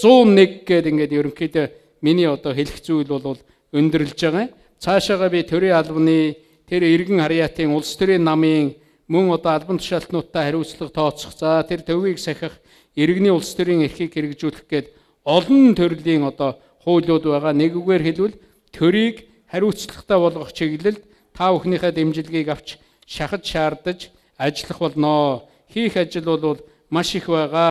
101 гэдэг ингээд ерөнхийдөө миний одоо хэлэх зүйл бол өндөрлж байгаа. Цаашаага би төрийн албаны тэр иргэн харьяатын улс төрийн намын мөн одоо албан тушаалтнуудтай хариуцлага тооцох. За тэр төвийг сахих иргэний улс төрийн эрхийг хэрэгжүүлэх гээд олон төрлийн одоо хуулиуд байгаа. Нэгүгээр хэлбэл төрийг хариуцлагатай болгох чиглэлд та бүхнийхээ дэмжлэгийг авч шахаж шаардаж ажиллах болно. Хийх ажил бол маш их байгаа.